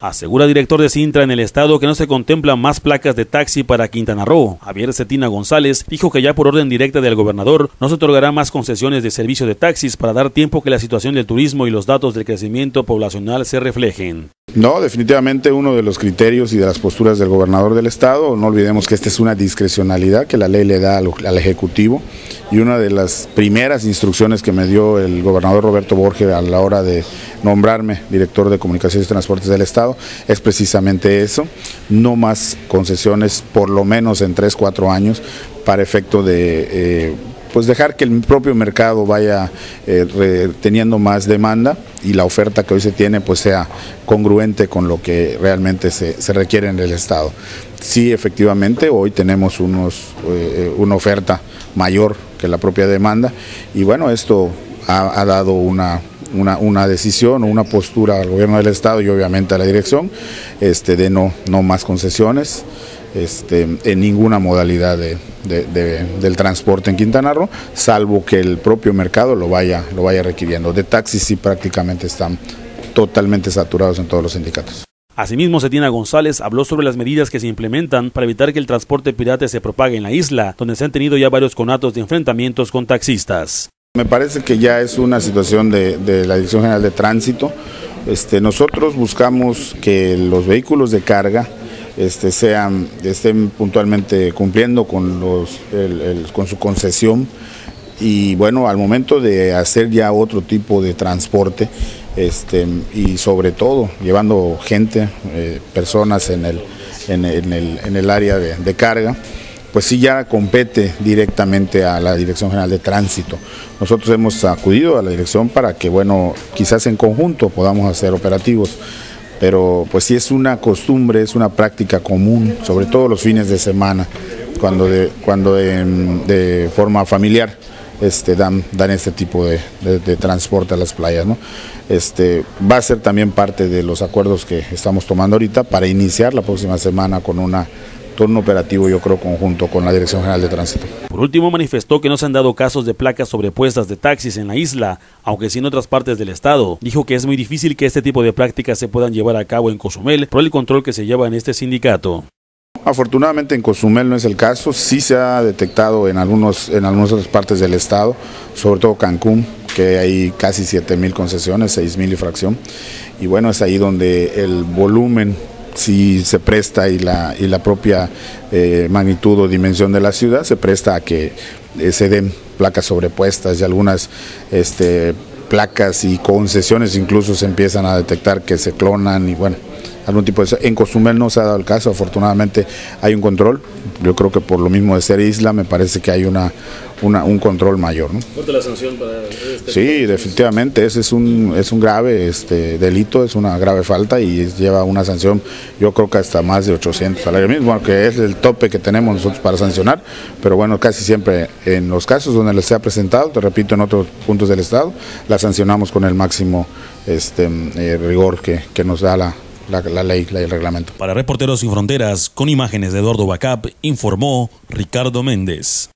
Asegura director de Sintra en el estado que no se contemplan más placas de taxi para Quintana Roo. Javier Cetina González dijo que ya por orden directa del gobernador no se otorgará más concesiones de servicio de taxis para dar tiempo que la situación del turismo y los datos del crecimiento poblacional se reflejen. No, definitivamente uno de los criterios y de las posturas del gobernador del estado, no olvidemos que esta es una discrecionalidad que la ley le da al, al, Ejecutivo y una de las primeras instrucciones que me dio el gobernador Roberto Borges a la hora de nombrarme director de Comunicaciones y Transportes del estado es precisamente eso, no más concesiones por lo menos en 3, 4 años para efecto de... Eh, pues dejar que el propio mercado vaya eh, teniendo más demanda y la oferta que hoy se tiene pues sea congruente con lo que realmente se, se requiere en el Estado. Sí, efectivamente, hoy tenemos unos, eh, una oferta mayor que la propia demanda y bueno, esto ha, ha dado una, una, una, decisión o una postura al gobierno del Estado y obviamente a la dirección este, de no, no más concesiones este, en ninguna modalidad de, de, de, del transporte en Quintana Roo, salvo que el propio mercado lo vaya, lo vaya requiriendo. De taxis sí prácticamente están totalmente saturados en todos los sindicatos. Asimismo, Cetina González habló sobre las medidas que se implementan para evitar que el transporte pirata se propague en la isla, donde se han tenido ya varios conatos de enfrentamientos con taxistas. Me parece que ya es una situación de, la Dirección General de Tránsito. Este, nosotros buscamos que los vehículos de carga este, sean, estén puntualmente cumpliendo con, los, con su concesión y bueno, al momento de hacer ya otro tipo de transporte este, y sobre todo llevando gente, eh, personas en el, en, el, en el área de carga, pues sí ya compete directamente a la Dirección General de Tránsito. Nosotros hemos acudido a la dirección para que, bueno, quizás en conjunto podamos hacer operativos, pero pues sí es una costumbre, es una práctica común, sobre todo los fines de semana, cuando de, cuando de, forma familiar este, dan, dan este tipo de, de, de, transporte a las playas. ¿no? Este, va a ser también parte de los acuerdos que estamos tomando ahorita para iniciar la próxima semana con una turno operativo, yo creo, conjunto con la Dirección General de Tránsito. Por último, manifestó que no se han dado casos de placas sobrepuestas de taxis en la isla, aunque sí en otras partes del estado. Dijo que es muy difícil que este tipo de prácticas se puedan llevar a cabo en Cozumel por el control que se lleva en este sindicato. Afortunadamente en Cozumel no es el caso, sí se ha detectado en, algunos, en algunas otras partes del estado, sobre todo Cancún, que hay casi 7 mil concesiones, 6 mil y fracción, y bueno, es ahí donde el volumen si se presta y la, y la propia eh, magnitud o dimensión de la ciudad se presta a que eh, se den placas sobrepuestas y algunas este, placas y concesiones incluso se empiezan a detectar que se clonan y bueno, algún tipo de... En Cozumel no se ha dado el caso, afortunadamente hay un control, yo creo que por lo mismo de ser isla me parece que hay una, una un control mayor. ¿no? ¿Fuerte la sanción para este Sí, definitivamente, ese es un, es un grave este, delito, es una grave falta y lleva una sanción, yo creo que hasta más de 800 salarios mínimos, que es el tope que tenemos nosotros para sancionar, pero bueno, casi siempre en los casos donde les se ha presentado, te repito, en otros puntos del Estado, la sancionamos con el máximo este, eh, rigor que, que nos da la, la, la, ley, la, el reglamento. Para Reporteros Sin Fronteras, con imágenes de Eduardo Bacap, informó Ricardo Méndez.